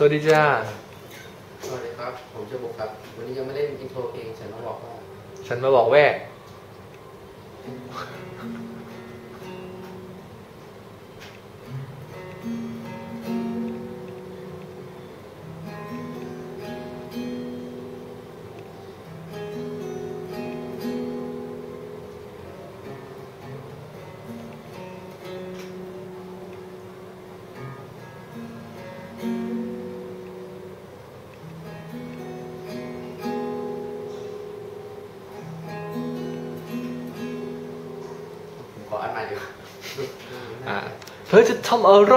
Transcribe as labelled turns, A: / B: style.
A: สวัสดีจ้า
B: สวัสดีครับ ผมชื่อบุ๊คครับ วันนี้ยังไม่เล่นอินโทรเพลงฉันมาบอกว่า
A: ฉันมาบอกแว่
B: ขออันใหม่ดีกว่า
A: อ่าเธอจะทำอะไร